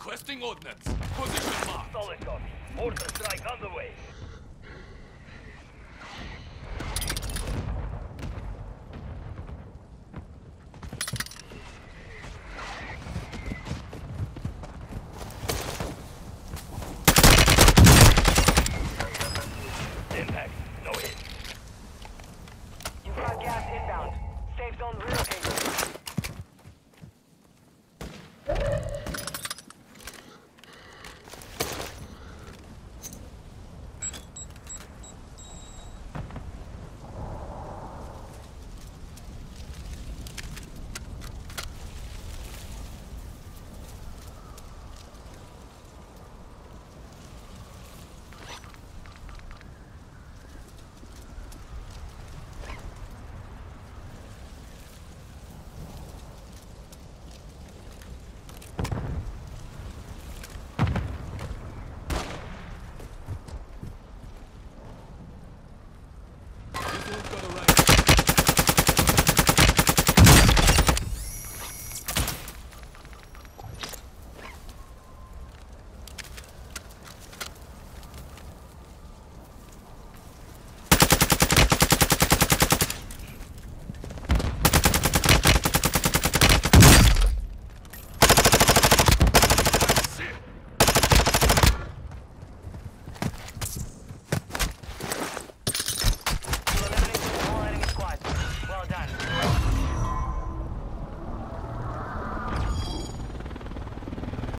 Requesting ordnance. Position marked. Solid copy. Mortar strike underway.